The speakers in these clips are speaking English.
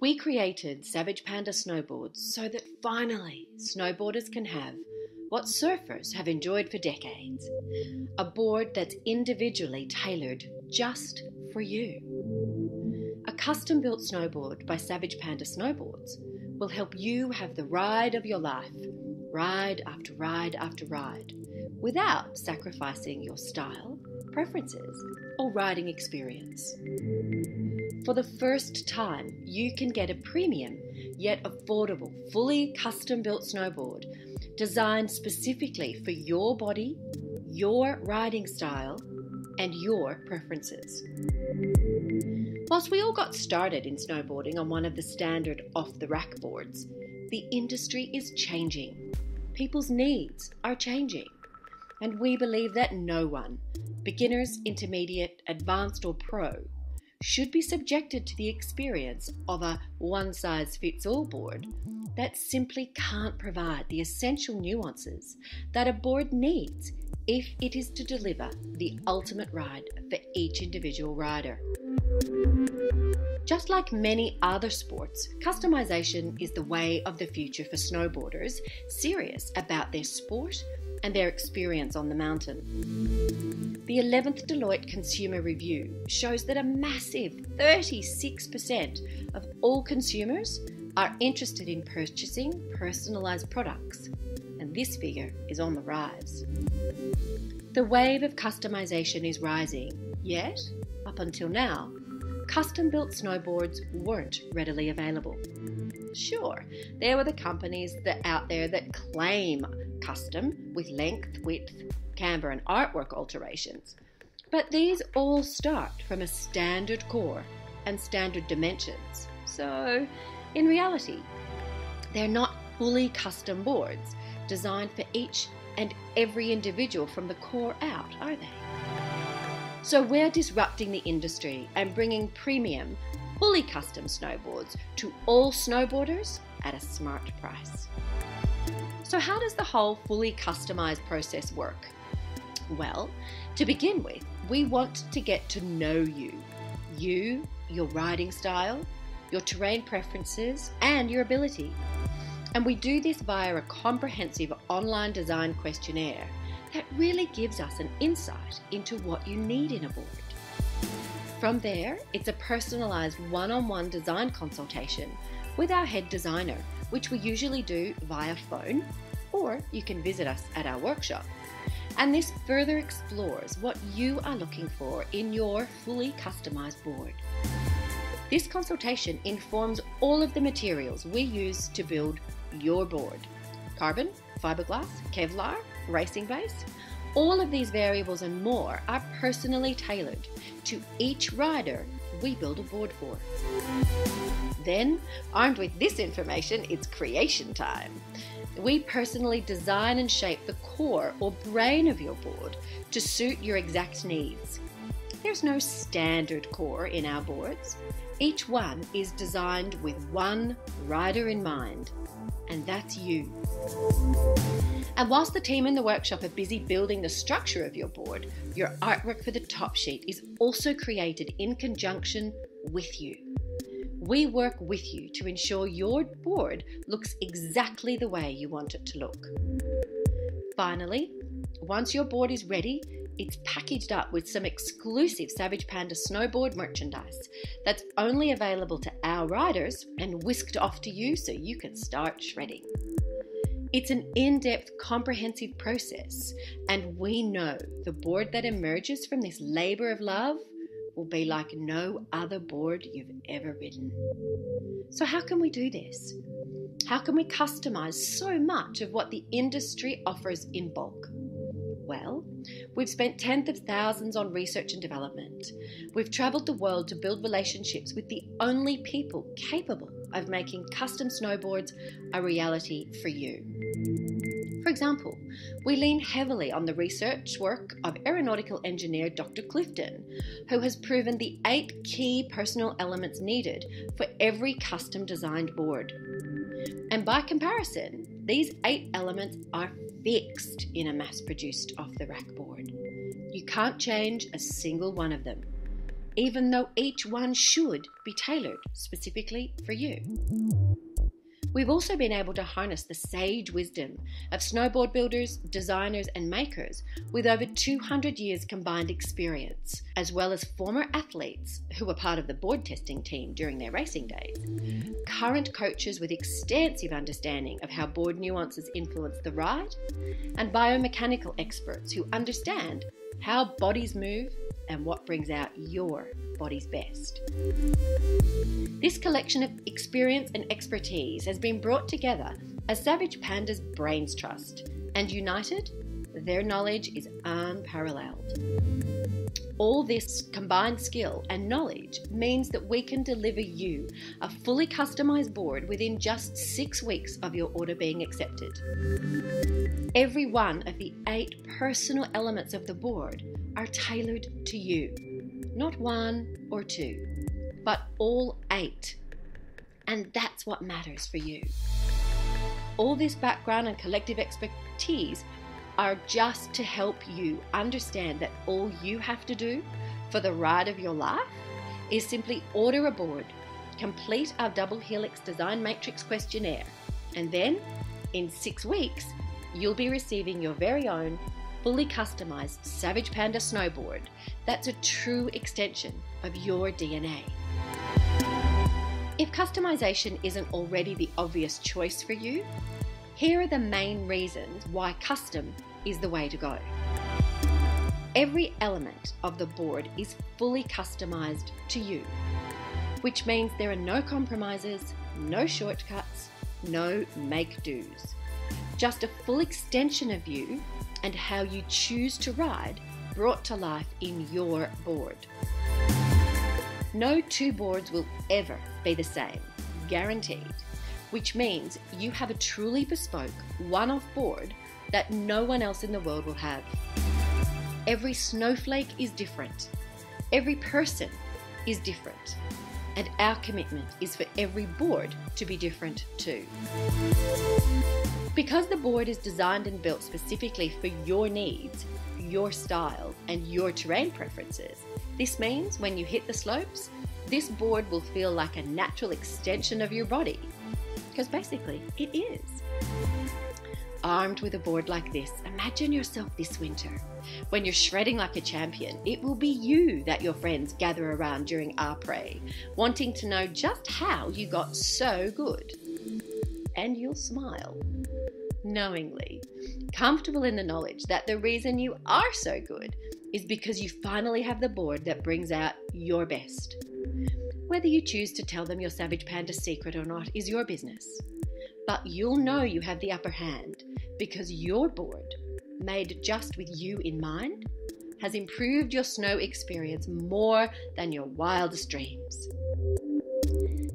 We created Savage Panda snowboards so that finally snowboarders can have what surfers have enjoyed for decades a board that's individually tailored just for you. A custom built snowboard by Savage Panda Snowboards will help you have the ride of your life, ride after ride after ride, without sacrificing your style, preferences, or riding experience. For the first time, you can get a premium yet affordable, fully custom built snowboard designed specifically for your body, your riding style, and your preferences. Whilst we all got started in snowboarding on one of the standard off the rack boards, the industry is changing. People's needs are changing. And we believe that no one, beginners, intermediate, advanced, or pro, should be subjected to the experience of a one size fits all board that simply can't provide the essential nuances that a board needs if it is to deliver the ultimate ride for each individual rider. Just like many other sports, customization is the way of the future for snowboarders serious about their sport and their experience on the mountain. The 11th Deloitte Consumer Review shows that a massive 36% of all consumers are interested in purchasing personalised products, and this figure is on the rise. The wave of customisation is rising, yet, up until now, custom built snowboards weren't readily available. Sure, there were the companies that out there that claim custom with length, width, camber, and artwork alterations. But these all start from a standard core and standard dimensions. So, in reality, they're not fully custom boards designed for each and every individual from the core out, are they? So we're disrupting the industry and bringing premium, fully custom snowboards to all snowboarders at a smart price. So, how does the whole fully customized process work? Well, to begin with, we want to get to know you. You, your riding style, your terrain preferences, and your ability. And we do this via a comprehensive online design questionnaire that really gives us an insight into what you need in a board. From there, it's a personalised one on one design consultation with our head designer, which we usually do via phone, or you can visit us at our workshop. And this further explores what you are looking for in your fully customised board. This consultation informs all of the materials we use to build your board carbon, fiberglass, Kevlar, racing base. All of these variables and more are personally tailored to each rider we build a board for. Then, armed with this information, it's creation time. We personally design and shape the core or brain of your board to suit your exact needs. There's no standard core in our boards. Each one is designed with one rider in mind, and that's you. And whilst the team in the workshop are busy building the structure of your board, your artwork for the top sheet is also created in conjunction with you. We work with you to ensure your board looks exactly the way you want it to look. Finally, once your board is ready, it's packaged up with some exclusive Savage Panda snowboard merchandise that's only available to our riders and whisked off to you so you can start shredding. It's an in depth, comprehensive process, and we know the board that emerges from this labour of love will be like no other board you've ever ridden. So, how can we do this? How can we customize so much of what the industry offers in bulk? Well, we've spent tens of thousands on research and development. We've travelled the world to build relationships with the only people capable of making custom snowboards a reality for you. For example, we lean heavily on the research work of aeronautical engineer Dr. Clifton, who has proven the eight key personal elements needed for every custom designed board. And by comparison, these eight elements are fixed in a mass produced off the rack board. You can't change a single one of them. even though each one should be tailored specifically for you. We've also been able to harness the sage wisdom of snowboard builders, designers, and makers with over 200 years combined experience, as well as former athletes who were part of the board testing team during their racing days, current coaches with extensive understanding of how board nuances influence the ride, and biomechanical experts who understand how bodies move and what brings out your body's best. This collection of experience and expertise has been brought together as Savage Panda's Brains Trust, and united, their knowledge is unparalleled. All this combined skill and knowledge means that we can deliver you a fully customized board within just six weeks of your order being accepted. Every one of the eight personal elements of the board are tailored to you, not one or two, but all eight. And that's what matters for you. All this background and collective expertise are just to help you understand that all you have to do for the ride of your life is simply order a board, complete our double helix design matrix questionnaire, and then in six weeks, you'll be receiving your very own fully customized Savage Panda snowboard that's a true extension of your DNA. If customization isn't already the obvious choice for you, here are the main reasons why custom is the way to go. Every element of the board is fully customized to you, which means there are no compromises, no shortcuts, no make dos. Just a full extension of you and how you choose to ride brought to life in your board. No two boards will ever be the same, guaranteed, which means you have a truly bespoke, one off board that no one else in the world will have. Every snowflake is different, every person is different, and our commitment is for every board to be different too. Because the board is designed and built specifically for your needs, your style, and your terrain preferences, this means when you hit the slopes, this board will feel like a natural extension of your body. Because basically, it is. Armed with a board like this, imagine yourself this winter. When you're shredding like a champion, it will be you that your friends gather around during après, wanting to know just how you got so good. And you'll smile knowingly, comfortable in the knowledge that the reason you are so good is because you finally have the board that brings out your best. Whether you choose to tell them your Savage Panda secret or not is your business. But you'll know you have the upper hand because your board, made just with you in mind, has improved your snow experience more than your wildest dreams.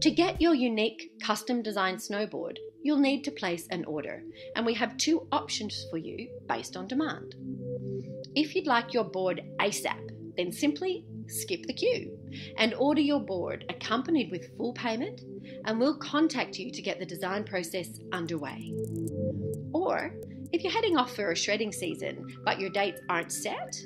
To get your unique custom designed snowboard, you'll need to place an order, and we have two options for you based on demand. If you'd like your board ASAP, then simply skip the queue and order your board accompanied with full payment, and we'll contact you to get the design process underway. Or if you're heading off for a shredding season but your dates aren't set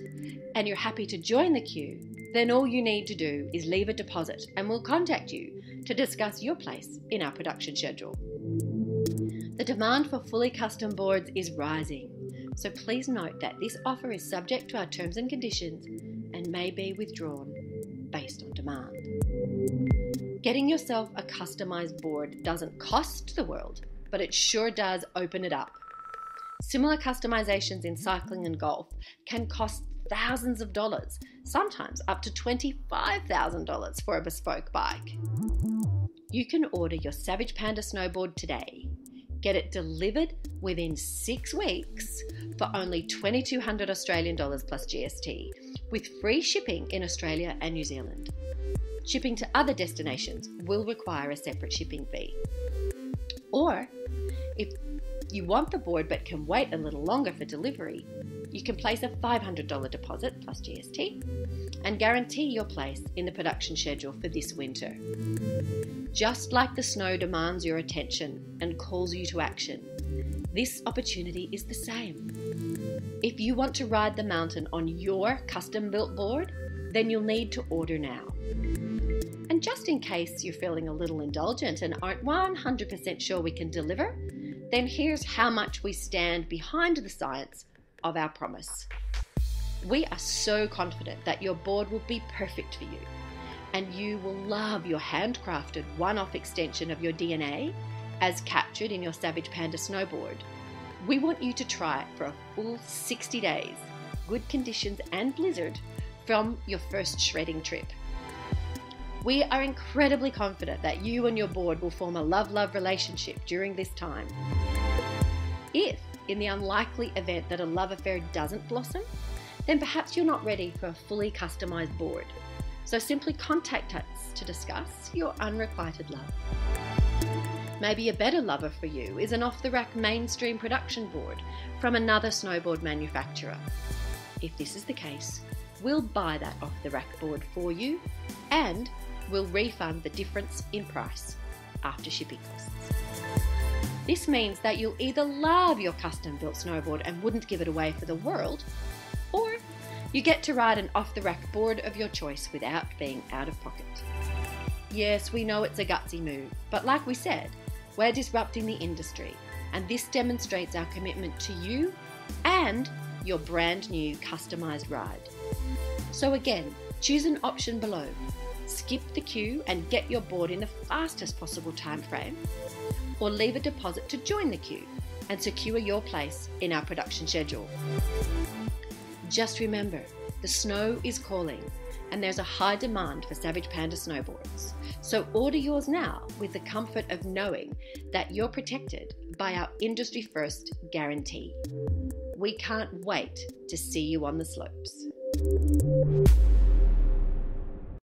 and you're happy to join the queue, then all you need to do is leave a deposit and we'll contact you to discuss your place in our production schedule. The demand for fully custom boards is rising, so please note that this offer is subject to our terms and conditions and may be withdrawn based on demand. Getting yourself a customized board doesn't cost the world, but it sure does open it up. Similar customizations in cycling and golf can cost thousands of dollars, sometimes up to $25,000 for a bespoke bike. You can order your Savage Panda snowboard today Get it delivered within six weeks for only 2200 Australian dollars plus GST, with free shipping in Australia and New Zealand. Shipping to other destinations will require a separate shipping fee. Or, if you want the board but can wait a little longer for delivery, you can place a $500 deposit plus GST and guarantee your place in the production schedule for this winter. Just like the snow demands your attention and calls you to action, this opportunity is the same. If you want to ride the mountain on your custom built board, then you'll need to order now. And just in case you're feeling a little indulgent and aren't 100% sure we can deliver, then here's how much we stand behind the science of our promise. We are so confident that your board will be perfect for you and you will love your handcrafted one off extension of your DNA as captured in your Savage Panda snowboard. We want you to try it for a full 60 days, good conditions and blizzard, from your first shredding trip. We are incredibly confident that you and your board will form a love love relationship during this time. If, in the unlikely event that a love affair doesn't blossom, then perhaps you're not ready for a fully customized board. So simply contact us to discuss your unrequited love. Maybe a better lover for you is an off the rack mainstream production board from another snowboard manufacturer. If this is the case, we'll buy that off the rack board for you and we'll refund the difference in price after shipping costs. This means that you'll either love your custom built snowboard and wouldn't give it away for the world, or you get to ride an off the rack board of your choice without being out of pocket. Yes, we know it's a gutsy move, but like we said, we're disrupting the industry, and this demonstrates our commitment to you and your brand new customized ride. So, again, choose an option below. Skip the queue and get your board in the fastest possible time frame, or leave a deposit to join the queue and secure your place in our production schedule. Just remember, the snow is calling and there's a high demand for Savage Panda snowboards. So order yours now with the comfort of knowing that you're protected by our industry first guarantee. We can't wait to see you on the slopes.